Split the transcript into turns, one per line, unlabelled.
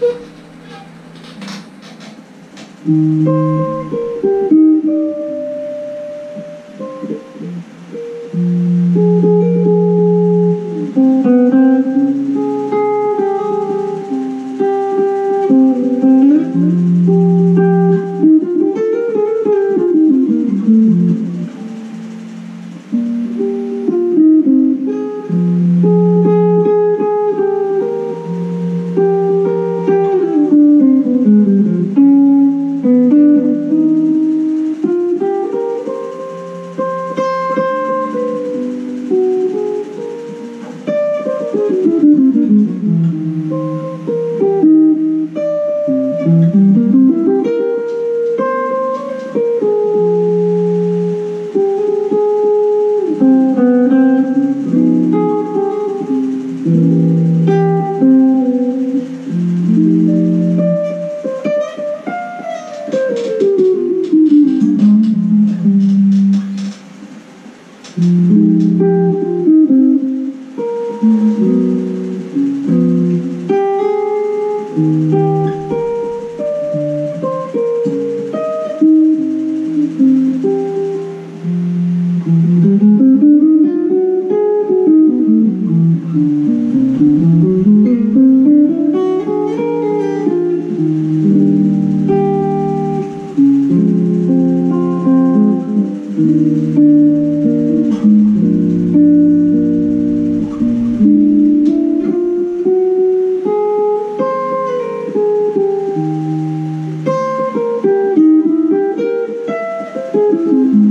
Thank you.
Música Mm-hmm.